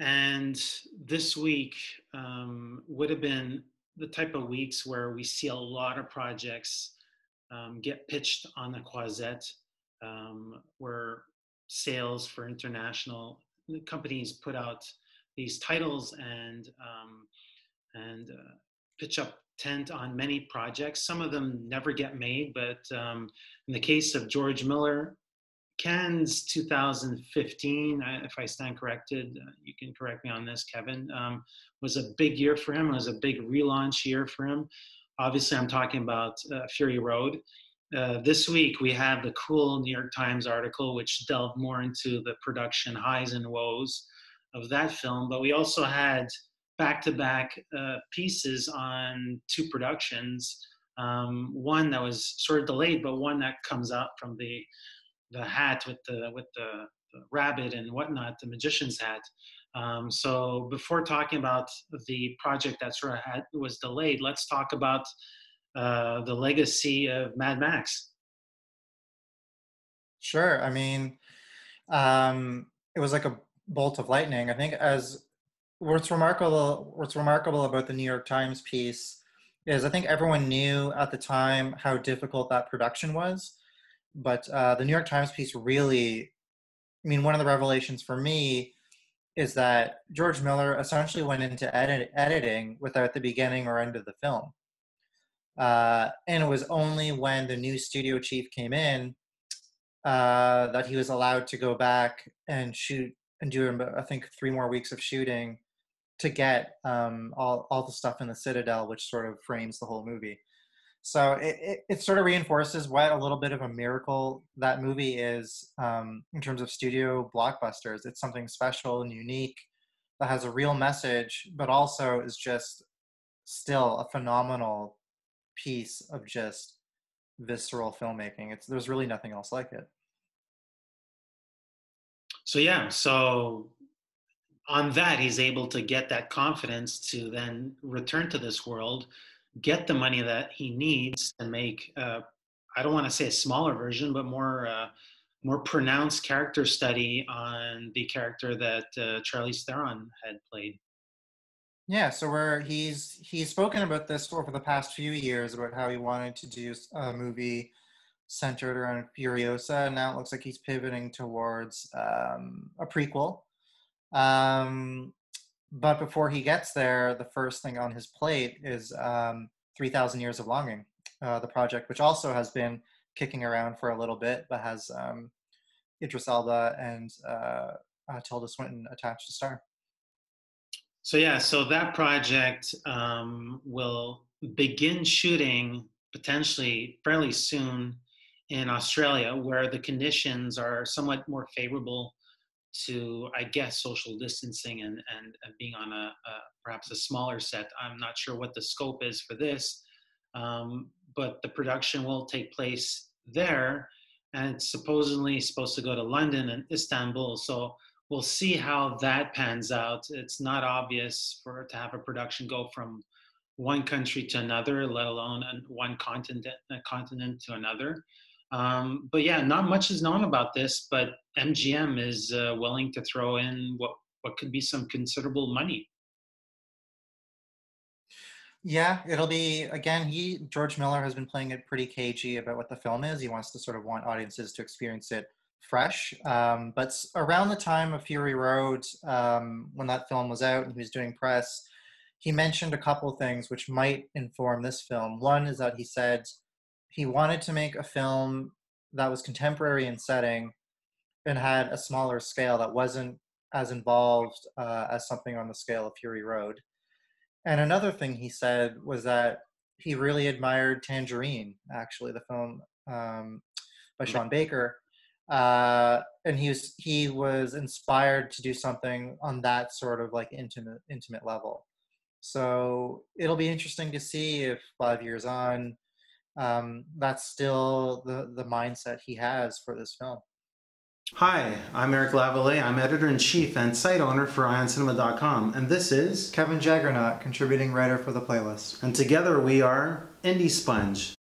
and this week um, would have been the type of weeks where we see a lot of projects um, get pitched on the Croisette, um, where sales for international companies put out these titles and um, and uh, pitch up tent on many projects. Some of them never get made, but um, in the case of George Miller, Cannes 2015, if I stand corrected, uh, you can correct me on this, Kevin, um, was a big year for him. It was a big relaunch year for him. Obviously, I'm talking about uh, Fury Road. Uh, this week, we have the cool New York Times article, which delved more into the production highs and woes of that film. But we also had back to back pieces on two productions. Um, one that was sort of delayed, but one that comes out from the the hat with the with the, rabbit and whatnot, the magician's hat. Um, so before talking about the project that sort of had, was delayed, let's talk about uh, the legacy of Mad Max. Sure. I mean, um, it was like a bolt of lightning. I think as what's remarkable, what's remarkable about the New York Times piece is I think everyone knew at the time how difficult that production was but uh, the New York Times piece really, I mean, one of the revelations for me is that George Miller essentially went into edit- editing without the beginning or end of the film. Uh, and it was only when the new studio chief came in uh, that he was allowed to go back and shoot and do, I think, three more weeks of shooting to get um, all, all the stuff in the Citadel, which sort of frames the whole movie. So it, it, it, sort of reinforces what a little bit of a miracle that movie is um, in terms of studio blockbusters. It's something special and unique that has a real message, but also is just still a phenomenal piece of just visceral filmmaking. It's there's really nothing else like it. So yeah, so on that he's able to get that confidence to then return to this world get the money that he needs to make uh, I don't want to say a smaller version, but more uh, more pronounced character study on the character that uh, Charlize Theron had played. Yeah, so where he's he's spoken about this over the past few years about how he wanted to do a movie centered around Furiosa, and now it looks like he's pivoting towards um, a prequel. Um, but before he gets there, the first thing on his plate is um, 3,000 Years of Longing, uh, the project, which also has been kicking around for a little bit, but has um, Idris Elba and uh, uh, Tilda Swinton attached to star. So yeah, so that project um, will begin shooting potentially fairly soon in Australia, where the conditions are somewhat more favorable to, I guess, social distancing and, and, and being on a, a, perhaps a smaller set. I'm not sure what the scope is for this, um, but the production will take place there, and it's supposedly supposed to go to London and Istanbul. So we'll see how that pans out. It's not obvious for to have a production go from one country to another, let alone one continent, continent to another. Um, but yeah, not much is known about this, but MGM is uh, willing to throw in what, what could be some considerable money. Yeah, it'll be again. He George Miller has been playing it pretty cagey about what the film is. He wants to sort of want audiences to experience it fresh. Um, but around the time of Fury Road, um, when that film was out and he was doing press, he mentioned a couple things which might inform this film. One is that he said he wanted to make a film that was contemporary in setting and had a smaller scale that wasn't as involved uh, as something on the scale of Fury Road. And another thing he said was that he really admired Tangerine, actually, the film um, by Sean Baker. Uh, and he was he was inspired to do something on that sort of like intimate intimate level. So it'll be interesting to see if five years on, um, that's still the, the mindset he has for this film. Hi, I'm Eric Lavallée. I'm editor in chief and site owner for IonCinema.com, and this is Kevin Jagernauth, contributing writer for the playlist. And together we are Indie Sponge.